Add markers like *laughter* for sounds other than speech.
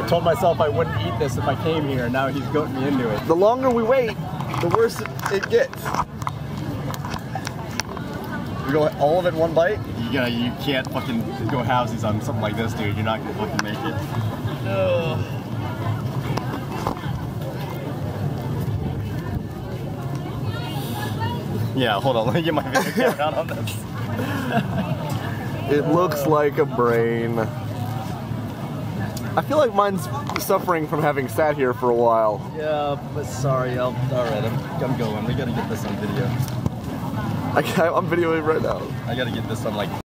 I told myself I wouldn't eat this if I came here, and now he's goading me into it. The longer we wait, the worse it gets. We go all of it in one bite? You gotta, you can't fucking go halvesies on something like this, dude. You're not gonna fucking make it. Yeah, hold on. *laughs* Let me get my video camera down on this. It looks like a brain. I feel like mine's suffering from having sat here for a while. Yeah, but sorry. I'll, all right, I'm, I'm going. We gotta get this on video. I, I'm videoing right now. I gotta get this on like